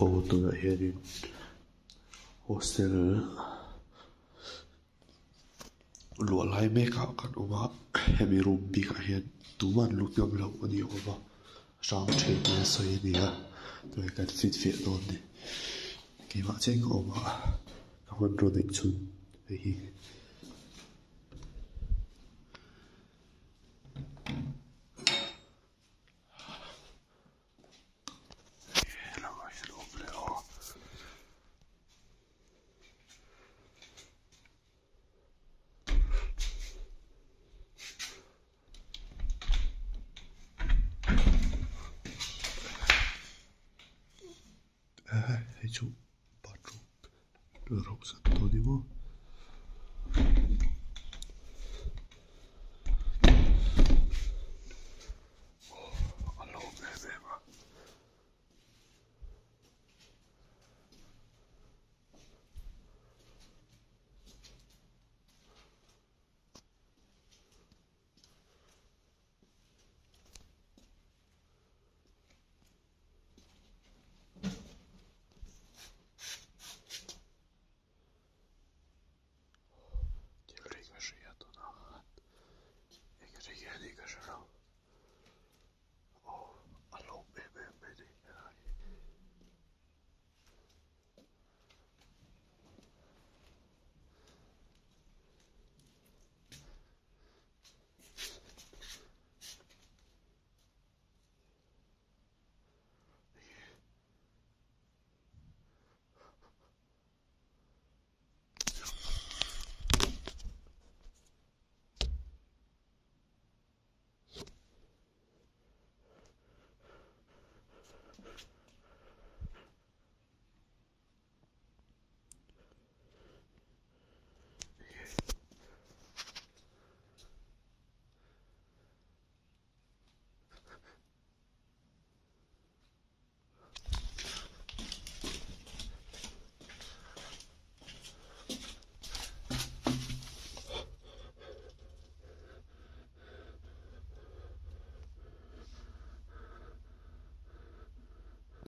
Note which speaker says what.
Speaker 1: ô tôi her hiện hostel lụa lai me ka kan oma hemi room bi ka hian tuman lupiam lo ani oma rang thei ni soi ni a tôi kan fit fit don ni Pikachu, Patrick, Rosa, Todimo.